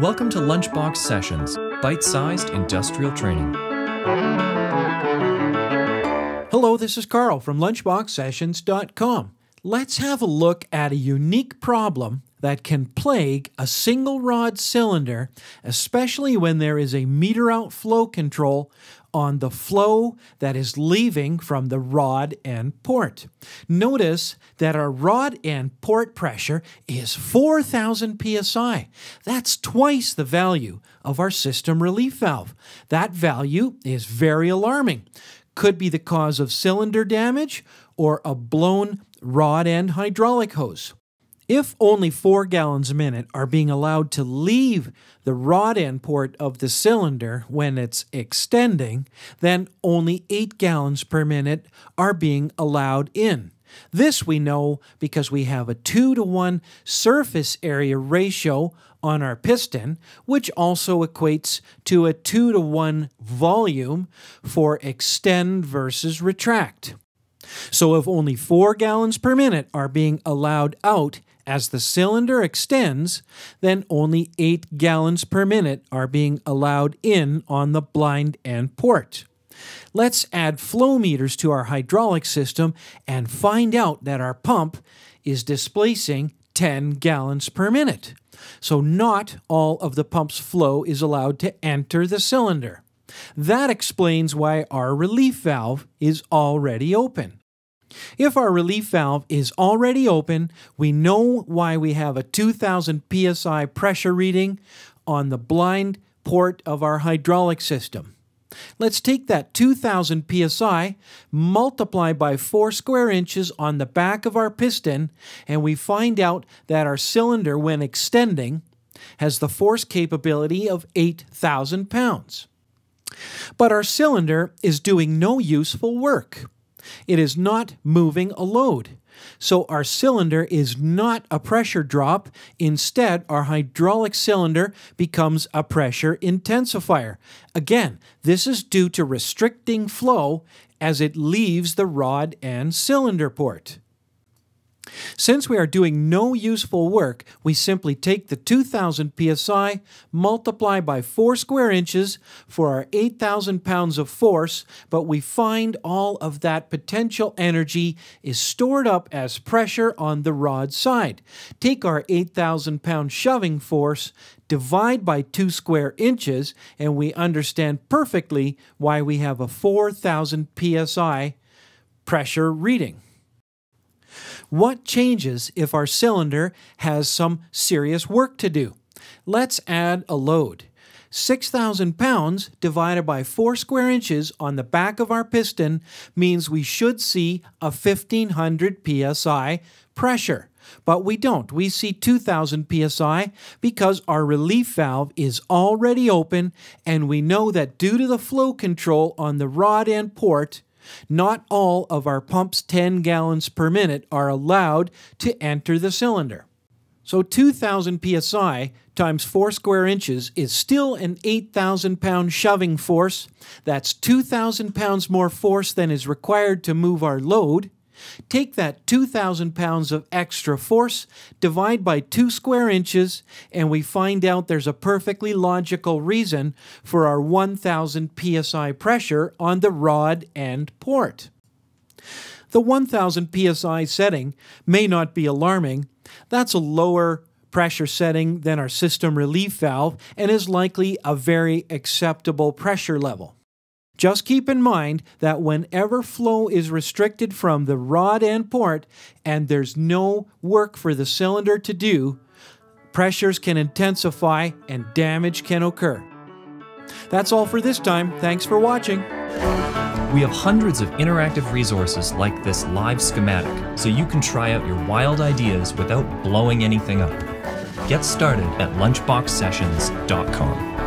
Welcome to Lunchbox Sessions, bite sized industrial training. Hello, this is Carl from LunchboxSessions.com. Let's have a look at a unique problem that can plague a single rod cylinder, especially when there is a meter out flow control on the flow that is leaving from the rod end port. Notice that our rod end port pressure is 4,000 psi. That's twice the value of our system relief valve. That value is very alarming. Could be the cause of cylinder damage or a blown rod and hydraulic hose. If only 4 gallons a minute are being allowed to leave the rod end port of the cylinder when it's extending, then only 8 gallons per minute are being allowed in. This we know because we have a 2 to 1 surface area ratio on our piston, which also equates to a 2 to 1 volume for extend versus retract. So if only 4 gallons per minute are being allowed out as the cylinder extends, then only 8 gallons per minute are being allowed in on the blind end port. Let's add flow meters to our hydraulic system and find out that our pump is displacing 10 gallons per minute. So, not all of the pump's flow is allowed to enter the cylinder. That explains why our relief valve is already open. If our relief valve is already open, we know why we have a 2000 psi pressure reading on the blind port of our hydraulic system. Let's take that 2000 psi, multiply by 4 square inches on the back of our piston, and we find out that our cylinder, when extending, has the force capability of 8,000 pounds. But our cylinder is doing no useful work. It is not moving a load. So our cylinder is not a pressure drop. Instead, our hydraulic cylinder becomes a pressure intensifier. Again, this is due to restricting flow as it leaves the rod end cylinder port. Since we are doing no useful work, we simply take the 2000 psi, multiply by 4 square inches for our 8000 pounds of force, but we find all of that potential energy is stored up as pressure on the rod side. Take our 8000 pound shoving force, divide by 2 square inches, and we understand perfectly why we have a 4000 psi pressure reading. What changes if our cylinder has some serious work to do? Let's add a load. 6,000 pounds divided by 4 square inches on the back of our piston means we should see a 1500 psi pressure. But we don't. We see 2000 psi because our relief valve is already open, and we know that due to the flow control on the rod end port, not all of our pump's 10 gallons per minute are allowed to enter the cylinder. So 2,000 psi times 4 square inches is still an 8,000 pound shoving force. That's 2,000 pounds more force than is required to move our load. Take that 2,000 pounds of extra force, divide by 2 square inches, and we find out there's a perfectly logical reason for our 1,000 psi pressure on the rod end port. The 1000 psi setting may not be alarming. That's a lower pressure setting than our system relief valve and is likely a very acceptable pressure level. Just keep in mind that whenever flow is restricted from the rod end port and there's no work for the cylinder to do, pressures can intensify and damage can occur. That's all for this time. Thanks for watching. We have hundreds of interactive resources like this live schematic, so you can try out your wild ideas without blowing anything up. Get started at lunchboxsessions.com.